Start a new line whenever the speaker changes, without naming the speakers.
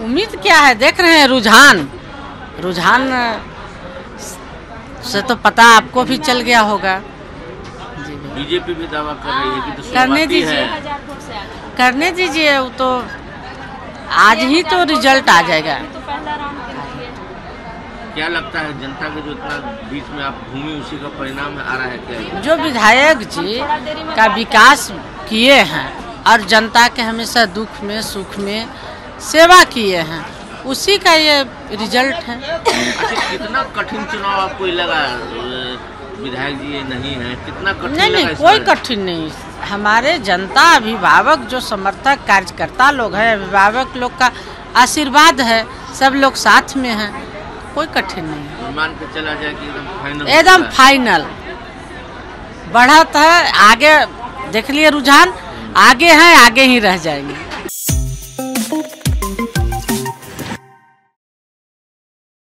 उम्मीद क्या है? देख रहे हैं रुझान। रुझान से तो पता आपको भी चल गया होगा।
बीजेपी भी दावा कर रही है कि तो
करने दीजिए। करने दीजिए वो तो आज ही तो रिज़ल्ट आ जाएगा।
क्या लगता है जनता के जो इतना बीच में आप घूमी उसी का परिणाम आ रहा है क्या?
जो विधायक जी का विकास किए हैं और जनता के हमेशा दुख में सुख में सेवा किए हैं। उसी का ये रिज़ल्ट है।
अच्छा कितना कठिन चुनाव आपको लगा विधायक जी ये नहीं है? कितना कठिन
नहीं नहीं कोई कठिन नहीं। हमारे जनता अभिभावक जो समर्थक कार्यकर्ता लोग हैं अभिभावक लोग का आशीर्वाद है सब लोग साथ में हैं। कोई कठिन नहीं।
मान के चला जाए कि एकदम फाइनल
एकदम फाइनल बढ़त है आगे देख लिए रुझान आगे हैं आगे ही रह जाएँगे।